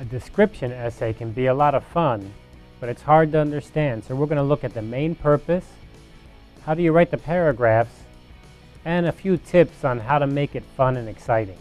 A description essay can be a lot of fun, but it's hard to understand. So we're going to look at the main purpose, how do you write the paragraphs, and a few tips on how to make it fun and exciting.